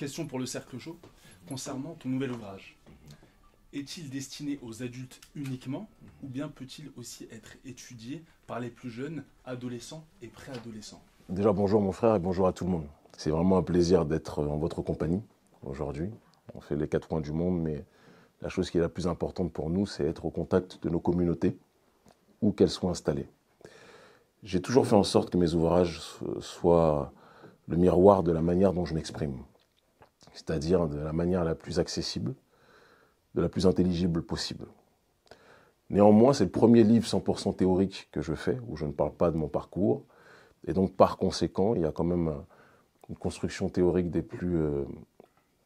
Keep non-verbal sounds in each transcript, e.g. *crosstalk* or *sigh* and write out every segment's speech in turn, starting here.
Question pour le cercle chaud concernant ton nouvel ouvrage. Est-il destiné aux adultes uniquement ou bien peut-il aussi être étudié par les plus jeunes, adolescents et préadolescents? Déjà bonjour mon frère et bonjour à tout le monde. C'est vraiment un plaisir d'être en votre compagnie aujourd'hui. On fait les quatre coins du monde, mais la chose qui est la plus importante pour nous, c'est être au contact de nos communautés, où qu'elles soient installées. J'ai toujours fait en sorte que mes ouvrages soient le miroir de la manière dont je m'exprime, c'est-à-dire de la manière la plus accessible, de la plus intelligible possible. Néanmoins, c'est le premier livre 100% théorique que je fais, où je ne parle pas de mon parcours, et donc par conséquent, il y a quand même une construction théorique des plus, euh,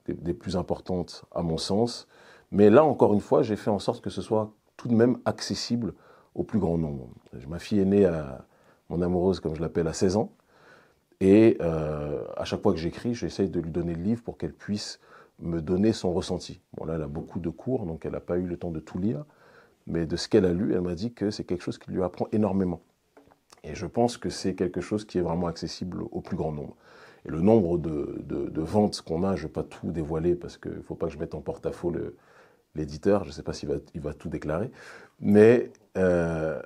des, plus importantes à mon sens. Mais là, encore une fois, j'ai fait en sorte que ce soit tout de même accessible au plus grand nombre. Ma fille est née, à, mon amoureuse, comme je l'appelle, à 16 ans. Et euh, à chaque fois que j'écris, j'essaye de lui donner le livre pour qu'elle puisse me donner son ressenti. Bon, là, elle a beaucoup de cours, donc elle n'a pas eu le temps de tout lire. Mais de ce qu'elle a lu, elle m'a dit que c'est quelque chose qui lui apprend énormément. Et je pense que c'est quelque chose qui est vraiment accessible au plus grand nombre. Et le nombre de, ventes qu'on a, je ne vais pas tout dévoiler parce qu'il ne faut pas que je mette en porte-à-faux l'éditeur. Je ne sais pas s'il va, il va tout déclarer. Mais euh,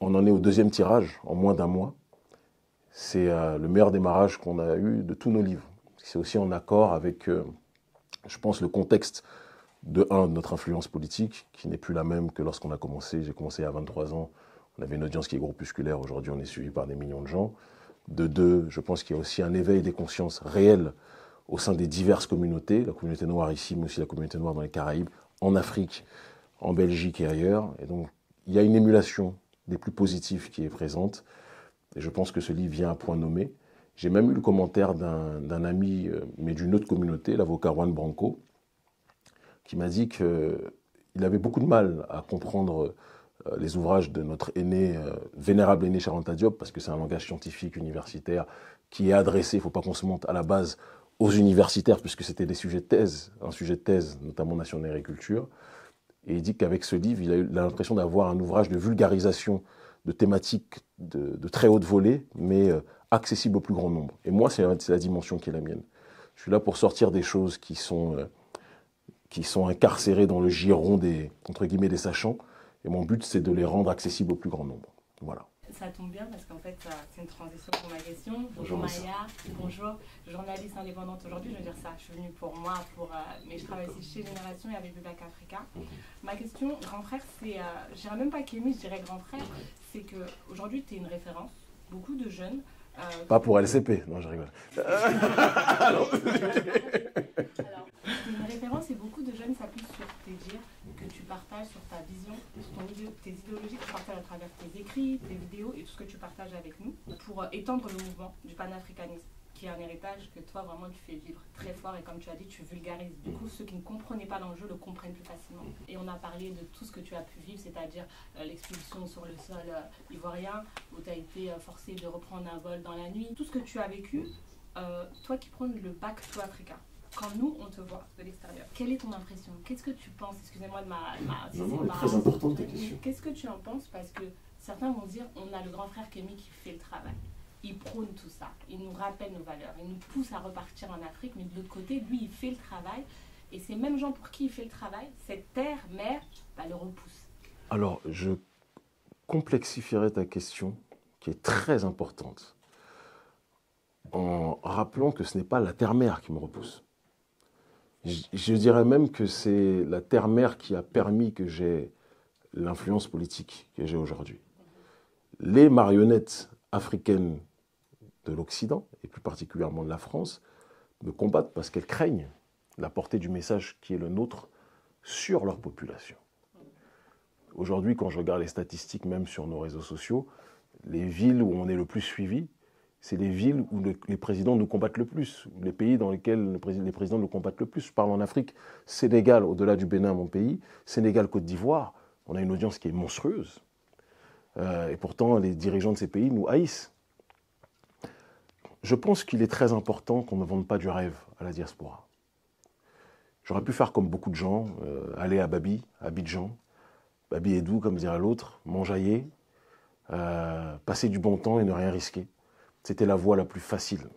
on en est au deuxième tirage en moins d'un mois. C'est euh, le meilleur démarrage qu'on a eu de tous nos livres. C'est aussi en accord avec, euh, je pense, le contexte de, un, notre influence politique, qui n'est plus la même que lorsqu'on a commencé. J'ai commencé à 23 ans. On avait une audience qui est groupusculaire. Aujourd'hui, on est suivi par des millions de gens. De deux, je pense qu'il y a aussi un éveil des consciences réelles au sein des diverses communautés, la communauté noire ici, mais aussi la communauté noire dans les Caraïbes, en Afrique, en Belgique et ailleurs. Et donc, il y a une émulation des plus positifs qui est présente. Et je pense que ce livre vient à point nommé. J'ai même eu le commentaire d'un ami, euh, mais d'une autre communauté, l'avocat Juan Branco, qui m'a dit qu'il avait beaucoup de mal à comprendre euh, les ouvrages de notre aîné, euh, vénérable aîné Charanta Diop, parce que c'est un langage scientifique, universitaire, qui est adressé, il ne faut pas qu'on se monte à la base aux universitaires, puisque c'était des sujets de thèse, un sujet de thèse, notamment Nation d'agriculture. Et il dit qu'avec ce livre, il a eu l'impression d'avoir un ouvrage de vulgarisation de thématiques de, très haute volée, mais euh, accessible au plus grand nombre. Et moi, c'est la dimension qui est la mienne. Je suis là pour sortir des choses qui sont, qui sont incarcérées dans le giron des, entre guillemets, des sachants, et mon but, c'est de les rendre accessibles au plus grand nombre. Voilà. Ça tombe bien parce qu'en fait, c'est une transition pour ma question. Bonjour, Maya, bonjour, journaliste indépendante aujourd'hui. Je veux dire ça, je suis venue pour moi, pour, euh, mais je travaille aussi chez Génération et avec Black Africa. Mhm. Ma question, grand frère, c'est, euh, je dirais même pas Kémy, je dirais grand frère, c'est qu'aujourd'hui, tu es une référence. Beaucoup de jeunes euh, pas pour LCP, non, je rigole. *laughs* Alors, une référence et beaucoup de jeunes s'appuient sur tes dires que tu partages, sur ta vision, sur ton tes idéologies que tu partages à travers tes écrits, tes vidéos et tout ce que tu partages avec nous pour euh, étendre le mouvement du panafricanisme qui est un héritage que toi vraiment tu fais vivre très fort et comme tu as dit tu vulgarises. Du coup ceux qui ne comprenaient pas l'enjeu le comprennent plus facilement. Et on a parlé de tout ce que tu as pu vivre, c'est-à-dire euh, l'expulsion sur le sol euh, ivoirien où tu as été forcé de reprendre un vol dans la nuit. Tout ce que tu as vécu, toi qui prends le bac to Africa, quand nous, on te voit de l'extérieur, quelle est ton impression? Qu'est-ce que tu penses? Excusez-moi de ma... ma non, non, très importante ta question. Qu'est-ce que tu en penses? Parce que certains vont dire, on a le grand frère Kémy qui fait le travail. Il prône tout ça. Il nous rappelle nos valeurs. Il nous pousse à repartir en Afrique. Mais de l'autre côté, lui, il fait le travail. Et ces mêmes gens pour qui il fait le travail, cette terre, mère, bah, le repousse. Alors, je complexifierai ta question, qui est très importante, en rappelant que ce n'est pas la terre-mère qui me repousse. Je, dirais même que c'est la terre-mère qui a permis que j'ai l'influence politique que j'ai aujourd'hui. Les marionnettes africaines de l'Occident, et plus particulièrement de la France, me combattent parce qu'elles craignent la portée du message qui est le nôtre sur leur population. Aujourd'hui, quand je regarde les statistiques, même sur nos réseaux sociaux, les villes où on est le plus suivi, c'est les villes où les présidents nous combattent le plus, les pays dans lesquels les présidents nous combattent le plus. Je parle en Afrique, Sénégal, au-delà du Bénin, mon pays, Sénégal, Côte d'Ivoire, on a une audience qui est monstrueuse. Euh, et pourtant, les dirigeants de ces pays nous haïssent. Je pense qu'il est très important qu'on ne vende pas du rêve à la diaspora. J'aurais pu faire comme beaucoup de gens, euh, aller à Babi, à Abidjan, Babi est doux, comme dirait l'autre, m'enjailler, euh, passer du bon temps et ne rien risquer. C'était la voie la plus facile.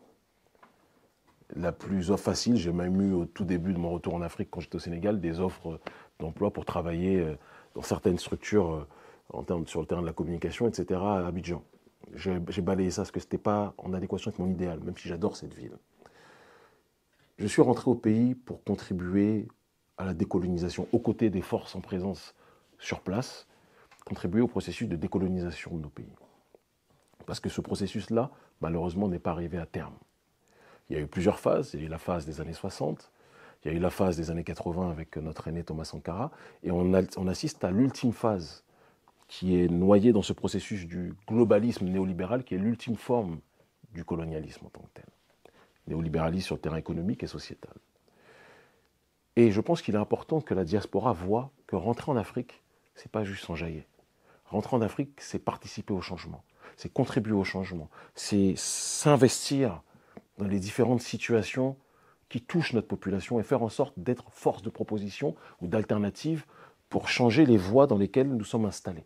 la plus facile. J'ai même eu au tout début de mon retour en Afrique, quand j'étais au Sénégal, des offres d'emploi pour travailler euh, dans certaines structures euh, sur le terrain de la communication, etc., à Abidjan. J'ai balayé ça parce que ce n'était pas en adéquation avec mon idéal, même si j'adore cette ville. Je suis rentré au pays pour contribuer à la décolonisation, aux côtés des forces en présence sur place, contribuer au processus de décolonisation de nos pays. Parce que ce processus-là, malheureusement, n'est pas arrivé à terme. Il y a eu plusieurs phases. Il y a eu la phase des années 60, il y a eu la phase des années 80 avec notre aîné Thomas Sankara, et on, assiste à l'ultime phase qui est noyée dans ce processus du globalisme néolibéral, qui est l'ultime forme du colonialisme en tant que tel. Néolibéralisme sur le terrain économique et sociétal. Et je pense qu'il est important que la diaspora voit que rentrer en Afrique, c'est pas juste s'enjailler. Rentrer en Afrique, c'est participer au changement, c'est contribuer au changement, c'est s'investir dans les différentes situations qui touchent notre population et faire en sorte d'être force de proposition ou d'alternative pour changer les voies dans lesquelles nous sommes installés.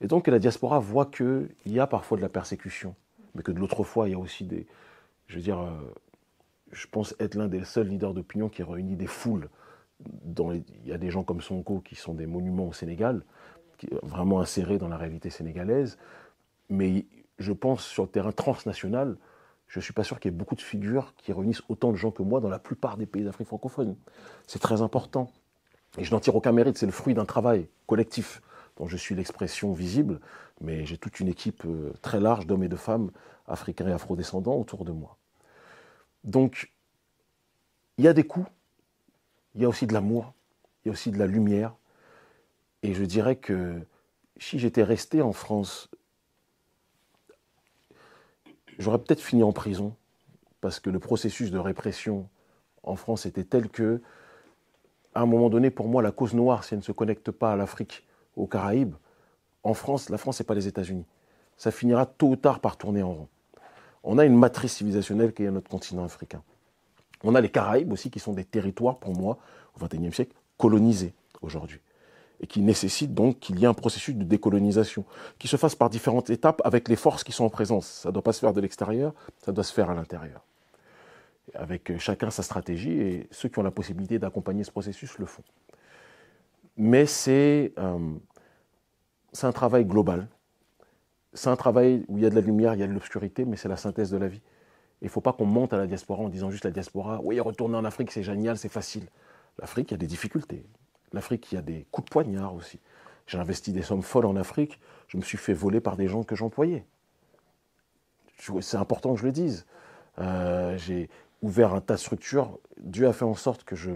Et donc la diaspora voit qu'il y a parfois de la persécution, mais que de l'autre fois, il y a aussi des... Je veux dire, euh, je pense être l'un des seuls leaders d'opinion qui réunit des foules. il y a des gens comme Sonko qui sont des monuments au Sénégal, vraiment insérés dans la réalité sénégalaise. Mais je pense sur le terrain transnational, je ne suis pas sûr qu'il y ait beaucoup de figures qui réunissent autant de gens que moi dans la plupart des pays d'Afrique francophone. C'est très important. Et je n'en tire aucun mérite, c'est le fruit d'un travail collectif dont je suis l'expression visible, mais j'ai toute une équipe euh, très large d'hommes et de femmes africains et afrodescendants autour de moi. Donc, il y a des coups, il y a aussi de l'amour, il y a aussi de la lumière. Et je dirais que si j'étais resté en France, j'aurais peut-être fini en prison, parce que le processus de répression en France était tel que, à un moment donné, pour moi, la cause noire, si elle ne se connecte pas à l'Afrique, aux Caraïbes, en France, la France, n'est pas les États-Unis. Ça finira tôt ou tard par tourner en rond. On a une matrice civilisationnelle qui est notre continent africain. On a les Caraïbes aussi, qui sont des territoires, pour moi, au XXIe siècle, colonisés aujourd'hui. Et qui nécessitent donc qu'il y ait un processus de décolonisation, qui se fasse par différentes étapes avec les forces qui sont en présence. Ça ne doit pas se faire de l'extérieur, ça doit se faire à l'intérieur. Avec chacun sa stratégie, et ceux qui ont la possibilité d'accompagner ce processus le font. Mais c'est euh, un travail global. C'est un travail où il y a de la lumière, il y a de l'obscurité, mais c'est la synthèse de la vie. Il ne faut pas qu'on monte à la diaspora en disant juste la diaspora, oui, retourner en Afrique, c'est génial, c'est facile. L'Afrique, il y a des difficultés. L'Afrique, il y a des coups de poignard aussi. J'ai investi des sommes folles en Afrique, je me suis fait voler par des gens que j'employais. C'est important que je le dise. Euh, j'ai ouvert un tas de structures. Dieu a fait en sorte que je,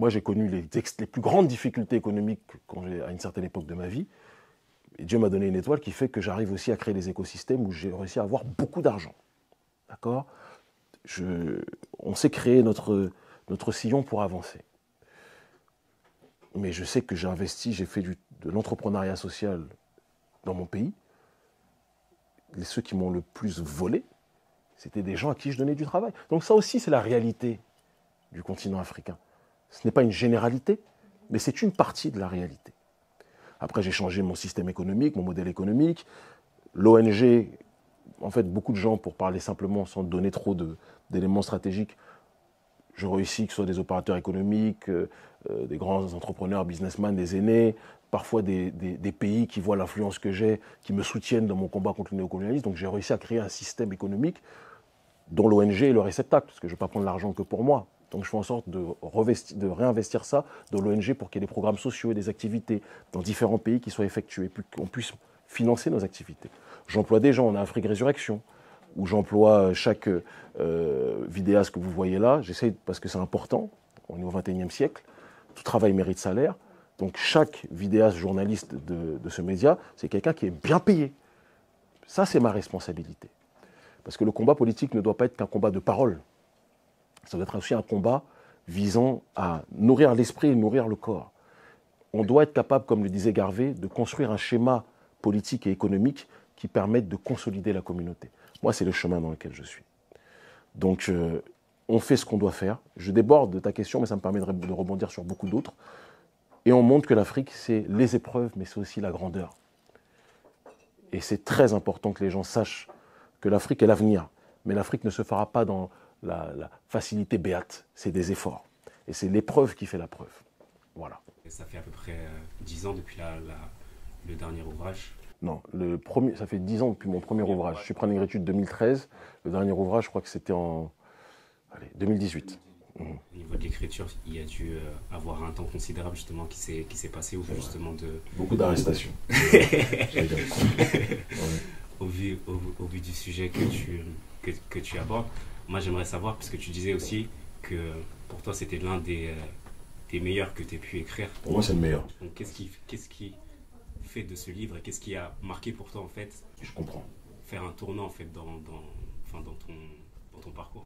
moi, j'ai connu les, plus grandes difficultés économiques à une certaine époque de ma vie. Et Dieu m'a donné une étoile qui fait que j'arrive aussi à créer des écosystèmes où j'ai réussi à avoir beaucoup d'argent. D'accord? On sait créer notre sillon pour avancer. Mais je sais que j'ai investi, j'ai fait de l'entrepreneuriat social dans mon pays. Ceux qui m'ont le plus volé, c'était des gens à qui je donnais du travail. Donc ça aussi, c'est la réalité du continent africain. Ce n'est pas une généralité, mais c'est une partie de la réalité. Après, j'ai changé mon système économique, mon modèle économique. L'ONG, en fait, beaucoup de gens, pour parler simplement, sans donner trop d'éléments stratégiques, je réussis que ce soit des opérateurs économiques, euh, euh, des grands entrepreneurs, businessmen, des aînés, parfois des, pays qui voient l'influence que j'ai, qui me soutiennent dans mon combat contre le néocolonialisme. Donc j'ai réussi à créer un système économique dont l'ONG est le réceptacle, parce que je ne vais pas prendre l'argent que pour moi. Donc je fais en sorte de, réinvestir ça dans l'ONG pour qu'il y ait des programmes sociaux et des activités dans différents pays qui soient effectués, puis qu'on puisse financer nos activités. J'emploie des gens, on a Afrique Résurrection, où j'emploie chaque euh, vidéaste que vous voyez là, j'essaie, parce que c'est important, on est au XXIe siècle, tout travail mérite salaire, donc chaque vidéaste journaliste de, ce média, c'est quelqu'un qui est bien payé. Ça, c'est ma responsabilité. Parce que le combat politique ne doit pas être qu'un combat de parole ça doit être aussi un combat visant à nourrir l'esprit et nourrir le corps. On doit être capable, comme le disait Garvey, de construire un schéma politique et économique qui permette de consolider la communauté. Moi, c'est le chemin dans lequel je suis. Donc, euh, on fait ce qu'on doit faire. Je déborde de ta question, mais ça me permet de rebondir sur beaucoup d'autres. Et on montre que l'Afrique, c'est les épreuves, mais c'est aussi la grandeur. Et c'est très important que les gens sachent que l'Afrique est l'avenir. Mais l'Afrique ne se fera pas dans la, facilité béate, c'est des efforts. Et c'est l'épreuve qui fait la preuve. Voilà. ça fait à peu près euh, dix ans depuis le dernier ouvrage non, le premier, ça fait dix ans depuis mon premier ouvrage. Je suis écriture 2013. Le dernier ouvrage, je crois que c'était en allez, 2018. Au niveau de l'écriture, il y a dû euh, avoir un temps considérable justement qui s'est qui s'est passé au vu justement de beaucoup d'arrestations. *laughs* au, vu, au, vu du sujet que tu que, que tu abordes, moi j'aimerais savoir puisque tu disais aussi que pour toi c'était l'un des euh, des meilleurs que tu aies pu écrire. Pour moi c'est le meilleur. Donc qu'est-ce qui qu'est-ce qui fait de ce livre et qu'est-ce qui a marqué pour toi en fait Je comprends. Faire un tournant en fait dans dans, enfin, dans ton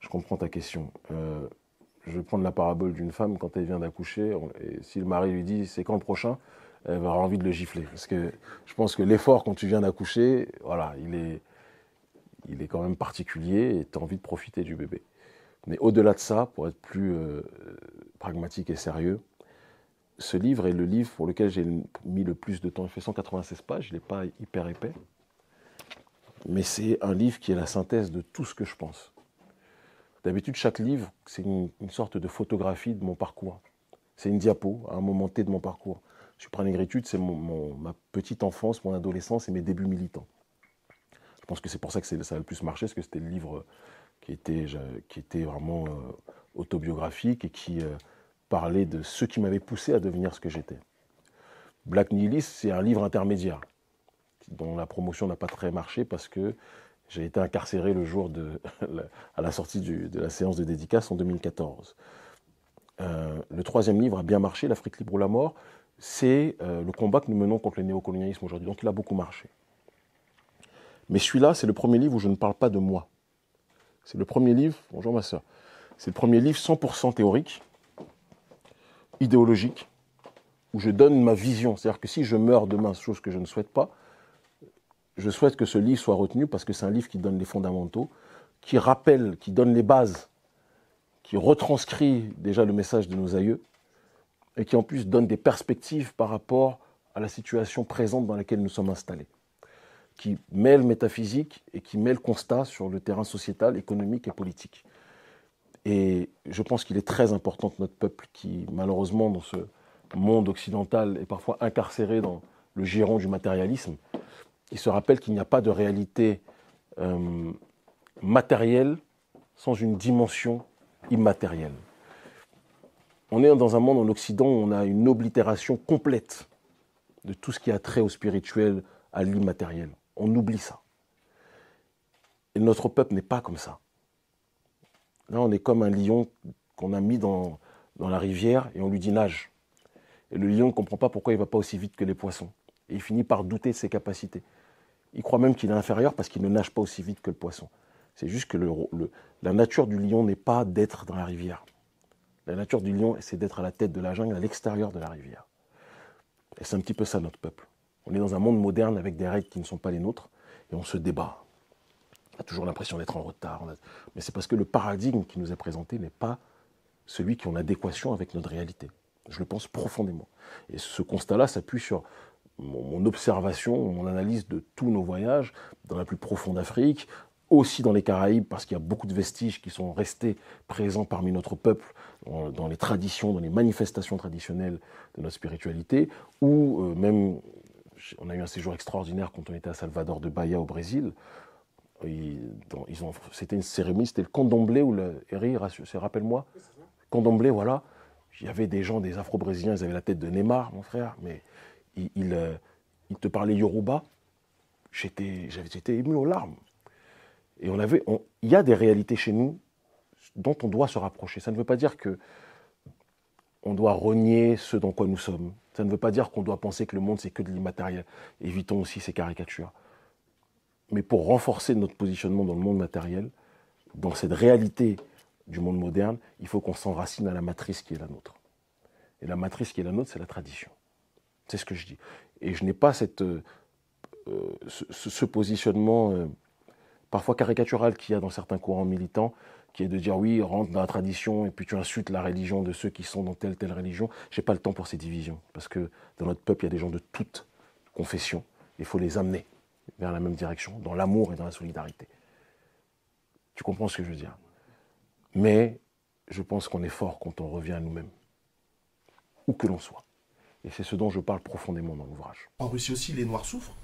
Je comprends ta question. Euh, je vais prendre la parabole d'une femme quand elle vient d'accoucher. Et si le mari lui dit c'est quand le prochain, elle va avoir envie de le gifler. Parce que je pense que l'effort quand tu viens d'accoucher, voilà, il est, il est quand même particulier et tu as envie de profiter du bébé. Mais au-delà de ça, pour être plus euh, pragmatique et sérieux, ce livre est le livre pour lequel j'ai mis le plus de temps. Il fait 196 pages, il n'est pas hyper épais. Mais c'est un livre qui est la synthèse de tout ce que je pense. D'habitude, chaque livre, c'est une, sorte de photographie de mon parcours. C'est une diapo à un moment T de mon parcours. Je négritude, c'est ma petite enfance, mon adolescence et mes débuts militants. Je pense que c'est pour ça que ça a le plus marché, parce que c'était le livre qui était, qui était vraiment euh, autobiographique et qui euh, parlait de ce qui m'avait poussé à devenir ce que j'étais. Black Nihilist, c'est un livre intermédiaire, dont la promotion n'a pas très marché parce que j'ai été incarcéré le jour de, *laughs* à la sortie de la séance de dédicace en 2014. Euh, le troisième livre a bien marché, L'Afrique libre ou la mort. C'est euh, le combat que nous menons contre le néocolonialisme aujourd'hui. Donc il a beaucoup marché. Mais celui-là, c'est le premier livre où je ne parle pas de moi. C'est le premier livre, bonjour ma soeur, c'est le premier livre 100% théorique, idéologique, où je donne ma vision. C'est-à-dire que si je meurs demain, chose que je ne souhaite pas, je souhaite que ce livre soit retenu parce que c'est un livre qui donne les fondamentaux, qui rappelle, qui donne les bases, qui retranscrit déjà le message de nos aïeux et qui en plus donne des perspectives par rapport à la situation présente dans laquelle nous sommes installés, qui mêle métaphysique et qui mêle constat sur le terrain sociétal, économique et politique. Et je pense qu'il est très important que notre peuple, qui malheureusement dans ce monde occidental est parfois incarcéré dans le giron du matérialisme, il se rappelle qu'il n'y a pas de réalité euh, matérielle sans une dimension immatérielle. On est dans un monde en Occident où on a une oblitération complète de tout ce qui a trait au spirituel, à l'immatériel. On oublie ça. Et notre peuple n'est pas comme ça. Là, on est comme un lion qu'on a mis dans, dans la rivière et on lui dit nage. Et le lion ne comprend pas pourquoi il ne va pas aussi vite que les poissons. Et il finit par douter de ses capacités. Il croit même qu'il est inférieur parce qu'il ne nage pas aussi vite que le poisson. C'est juste que la nature du lion n'est pas d'être dans la rivière. La nature du lion, c'est d'être à la tête de la jungle, à l'extérieur de la rivière. Et c'est un petit peu ça notre peuple. On est dans un monde moderne avec des règles qui ne sont pas les nôtres et on se débat. On a toujours l'impression d'être en retard. Mais c'est parce que le paradigme qui nous est présenté n'est pas celui qui est en adéquation avec notre réalité. Je le pense profondément. Et ce constat-là s'appuie sur mon, observation, mon analyse de tous nos voyages dans la plus profonde Afrique, aussi dans les Caraïbes, parce qu'il y a beaucoup de vestiges qui sont restés présents parmi notre peuple, dans, les traditions, dans les manifestations traditionnelles de notre spiritualité, ou euh, même, on a eu un séjour extraordinaire quand on était à Salvador de Bahia au Brésil. c'était une cérémonie, c'était le candomblé ou le rappelle-moi, candomblé, voilà. Il y avait des gens, des Afro-Brésiliens, ils avaient la tête de Neymar, mon frère, mais il, euh, il, te parlait Yoruba, j'étais, j'étais ému aux larmes. Et on avait, il y a des réalités chez nous dont on doit se rapprocher. Ça ne veut pas dire que on doit renier ce dans quoi nous sommes. Ça ne veut pas dire qu'on doit penser que le monde c'est que de l'immatériel. Évitons aussi ces caricatures. Mais pour renforcer notre positionnement dans le monde matériel, dans cette réalité du monde moderne, il faut qu'on s'enracine à la matrice qui est la nôtre. Et la matrice qui est la nôtre, c'est la tradition. C'est ce que je dis. Et je n'ai pas cette, euh, euh, ce, positionnement euh, parfois caricatural qu'il y a dans certains courants militants, qui est de dire oui, rentre dans la tradition et puis tu insultes la religion de ceux qui sont dans telle telle religion. Je n'ai pas le temps pour ces divisions, parce que dans notre peuple, il y a des gens de toutes confessions. Il faut les amener vers la même direction, dans l'amour et dans la solidarité. Tu comprends ce que je veux dire? Mais je pense qu'on est fort quand on revient à nous-mêmes, où que l'on soit. Et c'est ce dont je parle profondément dans l'ouvrage. En Russie aussi, les Noirs souffrent.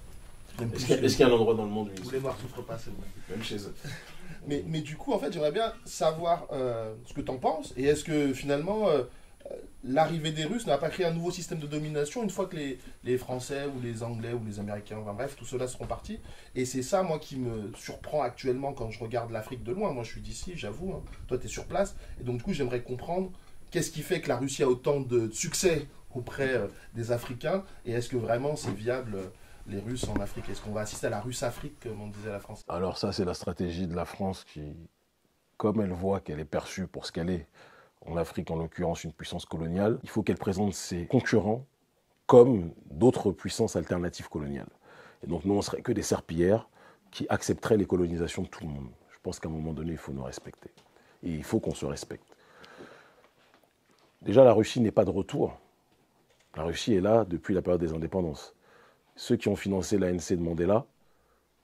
Est-ce qu'il y, a un endroit dans le monde où, les Noirs souffrent pas, c'est Même chez eux. Mais, mais, du coup, en fait, j'aimerais bien savoir euh, ce que tu en penses. Et est-ce que finalement, euh, l'arrivée des Russes n'a pas créé un nouveau système de domination une fois que les, les, Français ou les Anglais ou les Américains, enfin bref, tout cela seront partis? Et c'est ça, moi, qui me surprend actuellement quand je regarde l'Afrique de loin. Moi, je suis d'ici, j'avoue. Hein. Toi, tu es sur place. Et donc, du coup, j'aimerais comprendre qu'est-ce qui fait que la Russie a autant de succès auprès euh, des Africains Et est-ce que vraiment c'est viable euh, les Russes en Afrique? Est-ce qu'on va assister à la Russe-Afrique, comme on disait la France? Alors ça, c'est la stratégie de la France qui, comme elle voit qu'elle est perçue pour ce qu'elle est, en Afrique en l'occurrence une puissance coloniale, il faut qu'elle présente ses concurrents comme d'autres puissances alternatives coloniales. Et donc nous, on serait que des serpillères qui accepteraient les colonisations de tout le monde. Je pense qu'à un moment donné, il faut nous respecter. Et il faut qu'on se respecte. Déjà, la Russie n'est pas de retour. La Russie est là depuis la période des indépendances. Ceux qui ont financé l'ANC de Mandela,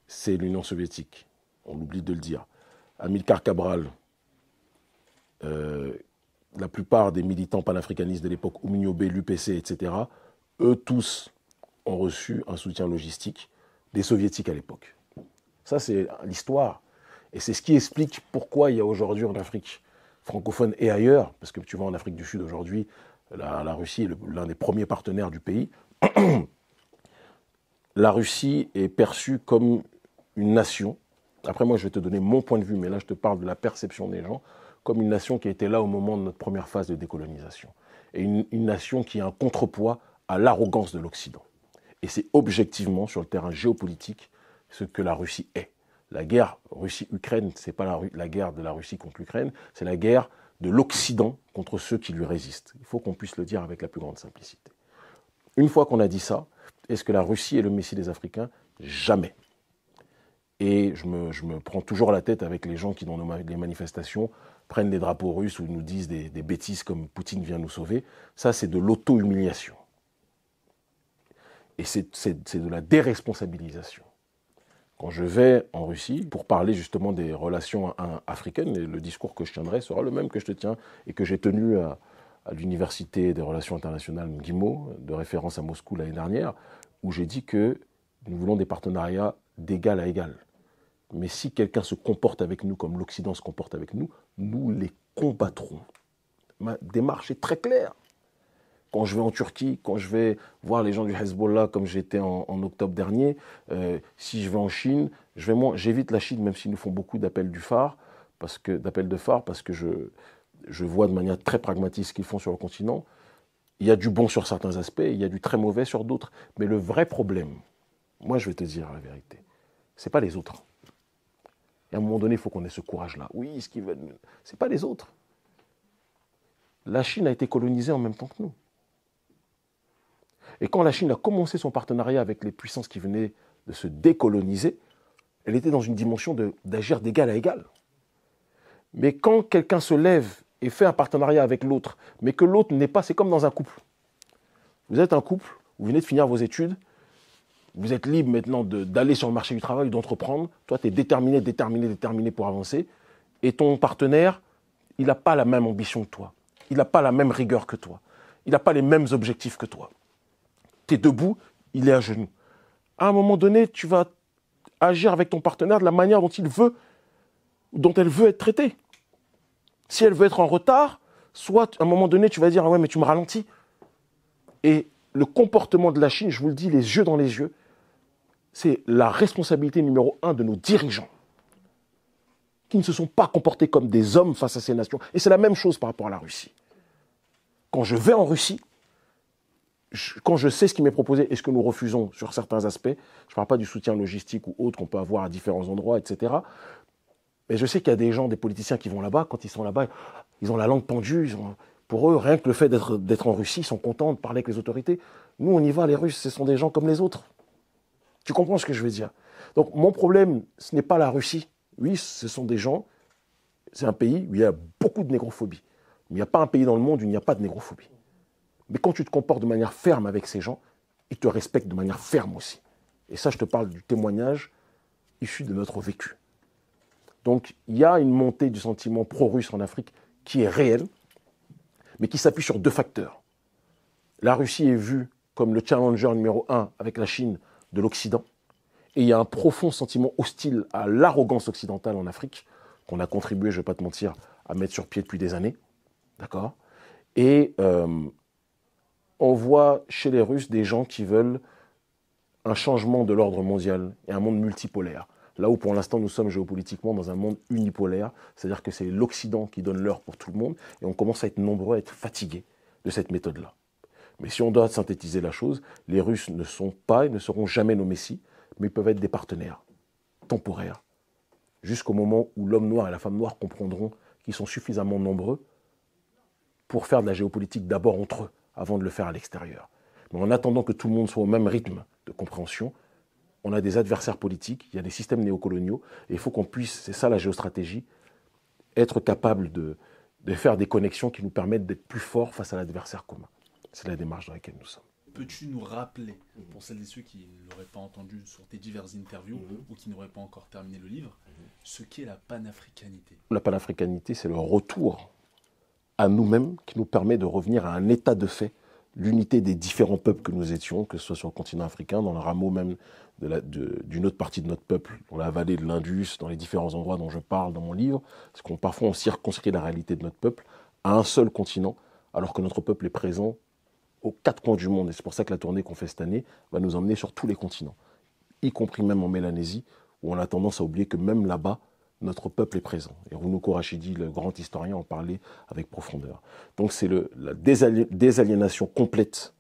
c'est l'Union soviétique. On oublie de le dire. Amilcar Cabral, euh, la plupart des militants panafricanistes de l'époque, Ouminiobe, l'UPC, etc., eux tous ont reçu un soutien logistique des soviétiques à l'époque. Ça, c'est l'histoire. Et c'est ce qui explique pourquoi il y a aujourd'hui en Afrique francophone et ailleurs, parce que tu vois en Afrique du Sud aujourd'hui, la, Russie est l'un des premiers partenaires du pays, *clears throat* la Russie est perçue comme une nation. Après, moi, je vais te donner mon point de vue, mais là, je te parle de la perception des gens, comme une nation qui était là au moment de notre première phase de décolonisation. Et une, nation qui a un contrepoids à l'arrogance de l'Occident. Et c'est objectivement, sur le terrain géopolitique, ce que la Russie est. La guerre Russie-Ukraine, ce n'est pas la, la guerre de la Russie contre l'Ukraine, c'est la guerre de l'Occident contre ceux qui lui résistent. Il faut qu'on puisse le dire avec la plus grande simplicité. Une fois qu'on a dit ça, est-ce que la Russie est le Messie des Africains? Jamais. Et je me, prends toujours la tête avec les gens qui, dans les manifestations, prennent des drapeaux russes ou nous disent des, des bêtises comme Poutine vient nous sauver. Ça, c'est de l'auto-humiliation. Et c'est de la déresponsabilisation. Quand je vais en Russie pour parler justement des relations africaines, le discours que je tiendrai sera le même que je te tiens et que j'ai tenu à, l'Université des relations internationales de référence à Moscou l'année dernière, où j'ai dit que nous voulons des partenariats d'égal à égal. Mais si quelqu'un se comporte avec nous comme l'Occident se comporte avec nous, nous les combattrons. Ma démarche est très claire. Quand je vais en Turquie, quand je vais voir les gens du Hezbollah comme j'étais en, octobre dernier, euh, si je vais en Chine, j'évite la Chine même s'ils nous font beaucoup d'appels du phare, parce que d'appels de phare, parce que je, je vois de manière très pragmatique ce qu'ils font sur le continent. Il y a du bon sur certains aspects, il y a du très mauvais sur d'autres. Mais le vrai problème, moi je vais te dire la vérité, c'est pas les autres. Et à un moment donné, il faut qu'on ait ce courage-là. Oui, ce qu'ils veulent, c'est pas les autres. La Chine a été colonisée en même temps que nous. Et quand la Chine a commencé son partenariat avec les puissances qui venaient de se décoloniser, elle était dans une dimension d'agir d'égal à égal. Mais quand quelqu'un se lève et fait un partenariat avec l'autre, mais que l'autre n'est pas, c'est comme dans un couple. Vous êtes un couple, vous venez de finir vos études, vous êtes libre maintenant d'aller sur le marché du travail, d'entreprendre. Toi, tu es déterminé, déterminé, déterminé pour avancer. Et ton partenaire, il n'a pas la même ambition que toi. Il n'a pas la même rigueur que toi. Il n'a pas les mêmes objectifs que toi tu es debout, il est à genoux. À un moment donné, tu vas agir avec ton partenaire de la manière dont il veut, dont elle veut être traitée. Si elle veut être en retard, soit à un moment donné, tu vas dire ah ouais, mais tu me ralentis. Et le comportement de la Chine, je vous le dis, les yeux dans les yeux, c'est la responsabilité numéro un de nos dirigeants, qui ne se sont pas comportés comme des hommes face à ces nations. Et c'est la même chose par rapport à la Russie. Quand je vais en Russie, quand je sais ce qui m'est proposé et ce que nous refusons sur certains aspects, je ne parle pas du soutien logistique ou autre qu'on peut avoir à différents endroits, etc. Mais je sais qu'il y a des gens, des politiciens qui vont là-bas, quand ils sont là-bas, ils ont la langue pendue. pour eux, rien que le fait d'être en Russie, ils sont contents de parler avec les autorités. Nous, on y va, les Russes, ce sont des gens comme les autres. Tu comprends ce que je veux dire? Donc, mon problème, ce n'est pas la Russie. Oui, ce sont des gens, c'est un pays où il y a beaucoup de négrophobie. Mais il n'y a pas un pays dans le monde où il n'y a pas de négrophobie. Mais quand tu te comportes de manière ferme avec ces gens, ils te respectent de manière ferme aussi. Et ça, je te parle du témoignage issu de notre vécu. Donc il y a une montée du sentiment pro-russe en Afrique qui est réelle, mais qui s'appuie sur deux facteurs. La Russie est vue comme le challenger numéro un avec la Chine de l'Occident, et il y a un profond sentiment hostile à l'arrogance occidentale en Afrique, qu'on a contribué, je ne vais pas te mentir, à mettre sur pied depuis des années. D'accord? Et euh, on voit chez les Russes des gens qui veulent un changement de l'ordre mondial et un monde multipolaire. Là où pour l'instant nous sommes géopolitiquement dans un monde unipolaire, c'est-à-dire que c'est l'Occident qui donne l'heure pour tout le monde, et on commence à être nombreux à être fatigués de cette méthode-là. Mais si on doit synthétiser la chose, les Russes ne sont pas et ne seront jamais nos messies, mais ils peuvent être des partenaires temporaires, jusqu'au moment où l'homme noir et la femme noire comprendront qu'ils sont suffisamment nombreux pour faire de la géopolitique d'abord entre eux, avant de le faire à l'extérieur. Mais en attendant que tout le monde soit au même rythme de compréhension, on a des adversaires politiques, il y a des systèmes néocoloniaux, et il faut qu'on puisse, c'est ça la géostratégie, être capable de, de faire des connexions qui nous permettent d'être plus forts face à l'adversaire commun. C'est la démarche dans laquelle nous sommes. Peux-tu nous rappeler, pour celles et ceux qui ne l'auraient pas entendu sur tes diverses interviews Mhm. ou qui n'auraient pas encore terminé le livre, ce qu'est la panafricanité? La panafricanité, c'est le retour à nous-mêmes qui nous permet de revenir à un état de fait, l'unité des différents peuples que nous étions, que ce soit sur le continent africain, dans le rameau même d'une autre partie de notre peuple, dans la vallée de l'Indus, dans les différents endroits dont je parle dans mon livre, parce qu'on parfois on circonscrit la réalité de notre peuple à un seul continent, alors que notre peuple est présent aux quatre coins du monde. Et c'est pour ça que la tournée qu'on fait cette année va nous emmener sur tous les continents, y compris même en Mélanésie, où on a tendance à oublier que même là-bas, notre peuple est présent. Et Runoko Rachidi, le grand historien, en parlait avec profondeur. Donc c'est la désali- désaliénation complète,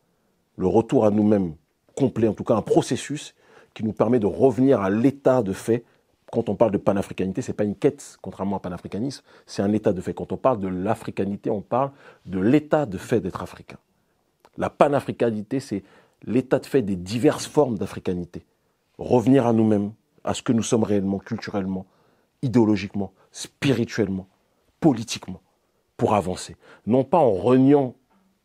le retour à nous-mêmes complet, en tout cas un processus qui nous permet de revenir à l'état de fait. Quand on parle de panafricanité, ce n'est pas une quête, contrairement à panafricanisme, c'est un état de fait. Quand on parle de l'africanité, on parle de l'état de fait d'être africain. La panafricanité, c'est l'état de fait des diverses formes d'africanité. Revenir à nous-mêmes, à ce que nous sommes réellement, culturellement, idéologiquement, spirituellement, politiquement, pour avancer. Non pas en reniant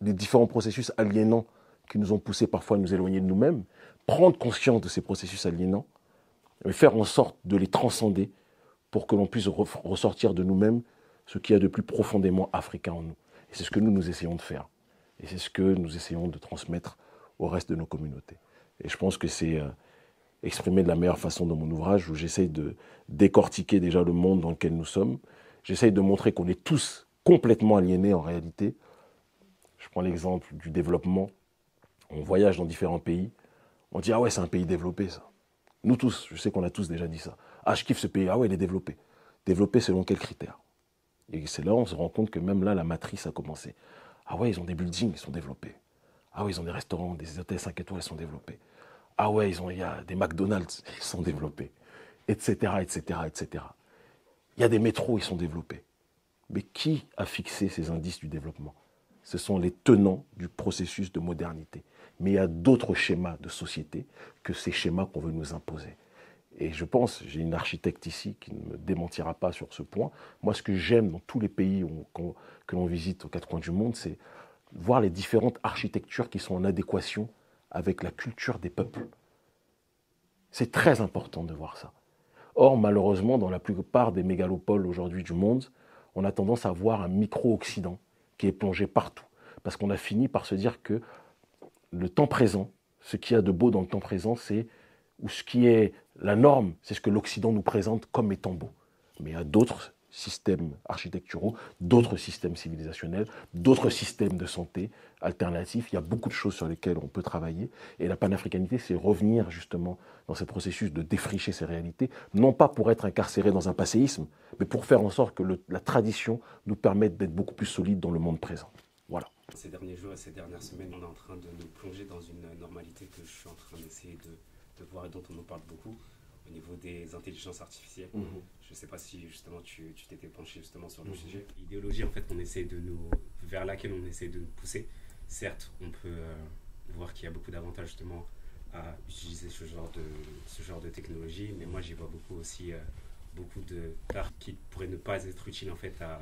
les différents processus aliénants qui nous ont poussés parfois à nous éloigner de nous-mêmes, prendre conscience de ces processus aliénants, mais faire en sorte de les transcender pour que l'on puisse re- ressortir de nous-mêmes ce qu'il y a de plus profondément africain en nous. Et c'est ce que nous, nous essayons de faire. Et c'est ce que nous essayons de transmettre au reste de nos communautés. Et je pense que c'est exprimé de la meilleure façon dans mon ouvrage où j'essaye de décortiquer déjà le monde dans lequel nous sommes. J'essaye de montrer qu'on est tous complètement aliénés en réalité. Je prends l'exemple du développement. On voyage dans différents pays. On dit, ah ouais, c'est un pays développé, ça. Nous tous, je sais qu'on a tous déjà dit ça. Ah, je kiffe ce pays. Ah ouais, il est développé. Développé selon quels critères? Et c'est là on se rend compte que même là, la matrice a commencé. Ah ouais, ils ont des buildings, ils sont développés. Ah ouais, ils ont des restaurants, des hôtels 5 étoiles, ils sont développés. Ah ouais, ils ont, il y a des McDonald's, ils sont développés. Etc., etc., etc. Il y a des métros, ils sont développés. Mais qui a fixé ces indices du développement? Ce sont les tenants du processus de modernité. Mais il y a d'autres schémas de société que ces schémas qu'on veut nous imposer. Et je pense, j'ai une architecte ici qui ne me démentira pas sur ce point. Moi, ce que j'aime dans tous les pays que l'on visite aux quatre coins du monde, c'est voir les différentes architectures qui sont en adéquation avec la culture des peuples. C'est très important de voir ça. Or, malheureusement, dans la plupart des mégalopoles aujourd'hui du monde, on a tendance à voir un micro-Occident qui est plongé partout. Parce qu'on a fini par se dire que le temps présent, ce qu'il y a de beau dans le temps présent, c'est, ou ce qui est la norme, c'est ce que l'Occident nous présente comme étant beau. Mais a d'autres systèmes architecturaux, d'autres systèmes civilisationnels, d'autres systèmes de santé alternatifs. Il y a beaucoup de choses sur lesquelles on peut travailler. Et la panafricanité, c'est revenir justement dans ce processus de défricher ces réalités, non pas pour être incarcéré dans un passéisme, mais pour faire en sorte que la tradition nous permette d'être beaucoup plus solides dans le monde présent. Voilà. Ces derniers jours et ces dernières semaines, on est en train de nous plonger dans une normalité que je suis en train d'essayer de, de voir et dont on nous parle beaucoup au niveau des intelligences artificielles. Je ne sais pas si justement tu tu t'étais penché justement sur le Mhm. sujet. L'idéologie en fait qu'on essaie de nous vers laquelle on essaie de nous pousser. Certes, on peut euh, voir qu'il y a beaucoup d'avantages justement à utiliser ce genre de ce genre de technologie, mais moi j'y vois beaucoup aussi euh, beaucoup de d'art qui pourrait ne pas être utile en fait à,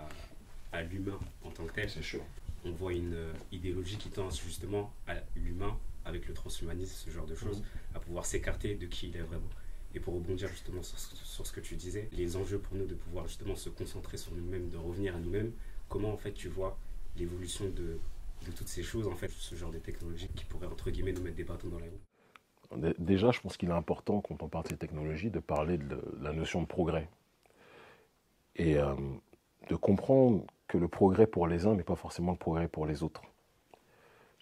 à l'humain en tant que tel C'est sûr. on voit une euh, idéologie qui tend justement à l'humain, avec le transhumanisme, ce genre de choses, à pouvoir s'écarter de qui il est vraiment. Et pour rebondir justement sur, ce que tu disais, les enjeux pour nous de pouvoir justement se concentrer sur nous-mêmes, de revenir à nous-mêmes, comment en fait tu vois l'évolution de, de, toutes ces choses, en fait, ce genre de technologies qui pourraient entre guillemets nous mettre des bâtons dans les roues Déjà, je pense qu'il est important quand on parle de ces technologies de parler de la notion de progrès. Et euh, de comprendre que le progrès pour les uns n'est pas forcément le progrès pour les autres.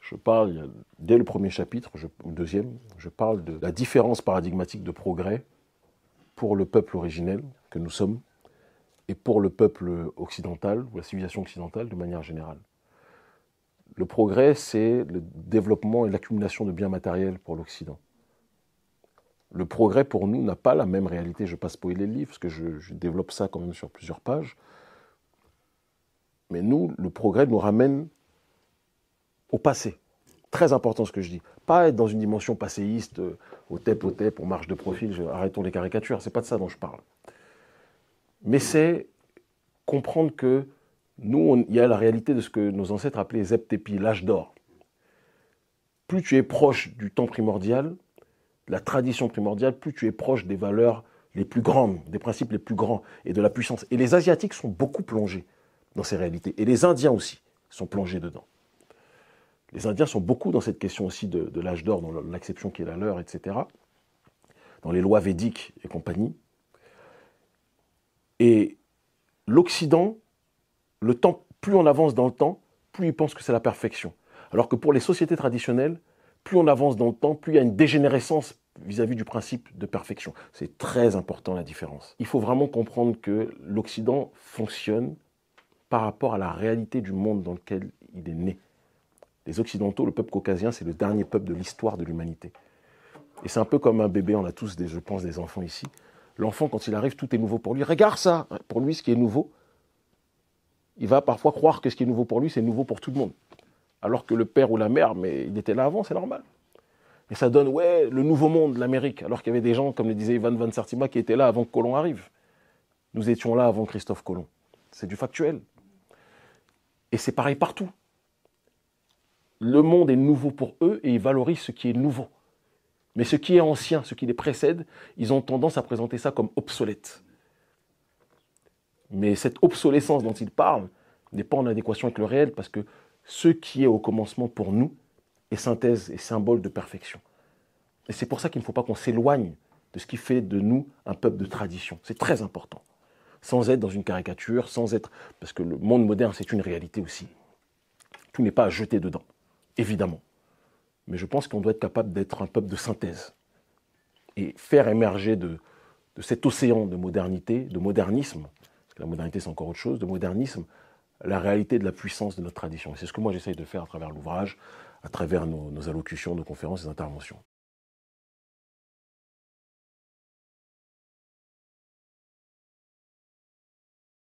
Je parle, dès le premier chapitre, ou deuxième, je parle de la différence paradigmatique de progrès pour le peuple originel que nous sommes et pour le peuple occidental, ou la civilisation occidentale de manière générale. Le progrès, c'est le développement et l'accumulation de biens matériels pour l'Occident. Le progrès pour nous n'a pas la même réalité. Je ne vais pas spoiler le livre, parce que je, je développe ça quand même sur plusieurs pages. Mais nous, le progrès nous ramène au passé. Très important ce que je dis. Pas être dans une dimension passéiste, euh, au tep, au tep, on marche de profil, arrêtons les caricatures, c'est pas de ça dont je parle. Mais c'est comprendre que nous, il y a la réalité de ce que nos ancêtres appelaient Zeptepi, l'âge d'or. Plus tu es proche du temps primordial, la tradition primordiale, plus tu es proche des valeurs les plus grandes, des principes les plus grands et de la puissance. Et les Asiatiques sont beaucoup plongés dans ces réalités. Et les Indiens aussi sont plongés dedans. Les Indiens sont beaucoup dans cette question aussi de, l'âge d'or, dans l'acception qui est la leur, etc. Dans les lois védiques et compagnie. Et l'Occident, plus on avance dans le temps, plus il pense que c'est la perfection. Alors que pour les sociétés traditionnelles, plus on avance dans le temps, plus il y a une dégénérescence vis-à-vis -vis du principe de perfection. C'est très important la différence. Il faut vraiment comprendre que l'Occident fonctionne par rapport à la réalité du monde dans lequel il est né. Les Occidentaux, le peuple caucasien, c'est le dernier peuple de l'histoire de l'humanité. Et c'est un peu comme un bébé, on a tous, des, je pense, des enfants ici. L'enfant, quand il arrive, tout est nouveau pour lui. Regarde ça Pour lui, ce qui est nouveau, il va parfois croire que ce qui est nouveau pour lui, c'est nouveau pour tout le monde. Alors que le père ou la mère, mais il était là avant, c'est normal. Et ça donne, ouais, le nouveau monde, l'Amérique. Alors qu'il y avait des gens, comme le disait Ivan Van Sartima, qui étaient là avant que Colomb arrive. Nous étions là avant Christophe Colomb. C'est du factuel. Et c'est pareil partout. Le monde est nouveau pour eux et ils valorisent ce qui est nouveau. Mais ce qui est ancien, ce qui les précède, ils ont tendance à présenter ça comme obsolète. Mais cette obsolescence dont ils parlent n'est pas en adéquation avec le réel parce que ce qui est au commencement pour nous est synthèse et symbole de perfection. Et c'est pour ça qu'il ne faut pas qu'on s'éloigne de ce qui fait de nous un peuple de tradition. C'est très important sans être dans une caricature, sans être... Parce que le monde moderne, c'est une réalité aussi. Tout n'est pas à jeter dedans, évidemment. Mais je pense qu'on doit être capable d'être un peuple de synthèse et faire émerger de, cet océan de modernité, de modernisme, parce que la modernité c'est encore autre chose, de modernisme, la réalité de la puissance de notre tradition. Et c'est ce que moi j'essaye de faire à travers l'ouvrage, à travers nos, nos allocutions, nos conférences, nos interventions.